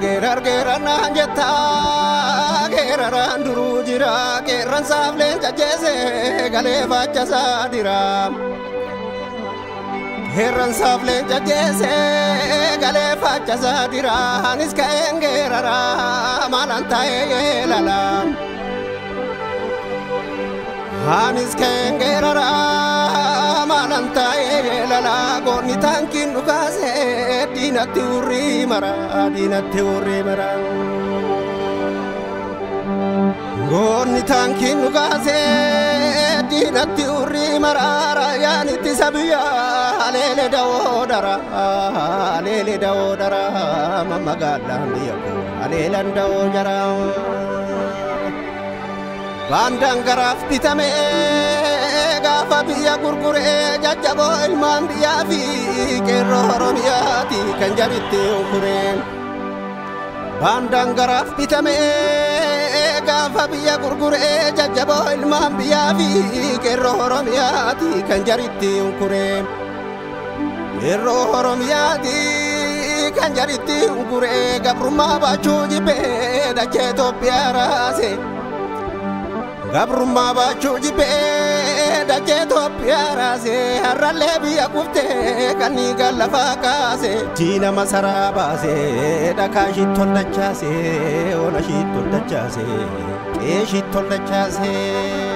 Geerar geerarnaan jettaa geeraraan duruu jira geerran saaf leenca jeese galee fachasaa dira. Geerran saaf leenca jeese galee fachasaa dira anis ka'een geeraraa maalaan taa'ee yeelala. Anis ka'een geeraraa maalan taa'ee yeelala goonni taankiin dhukaase diinatti urrii mara diinatti urrii mara. Goonni taankiin dhukaase diinatti urrii mara raayyaan ittisa biyyaa haleele dawoo dara haleele dawoo dara mammagaallaan biyya koo haleelan dawoo jara. Baandaan garaaf bitame gaafa biyya gurguree jajjaboo ilmaan biyyaa fi qeerroo oromiyaati kan jaritti unkureen. Baandaan gaafa biyya gurguree jajjaboo ilmaan biyyaa fi qeerroo oromiyaati kan jaritti unkureen. Qeerroo oromiyaati kan jaritti unkuree gabrummaa baachuu jibbee dachee Itoophiyaa raase. Gabrummaa baachuu jibbee dachee Itoophiyaa raasee har'allee biyya kuftee kan dhiiga lafaa kaasee diina masaraa baasee dhakaa shiitti ol dachaasee ona shiitti ol dachaasee qe'ee shiitti ol dachaasee.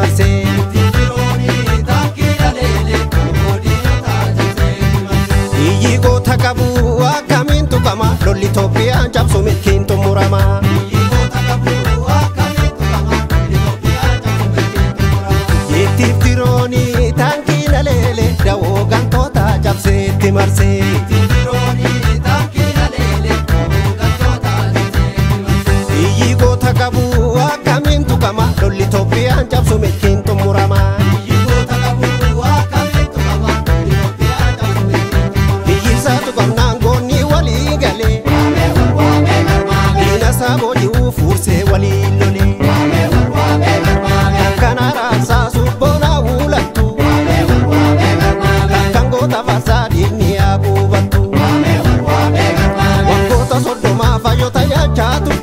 você chato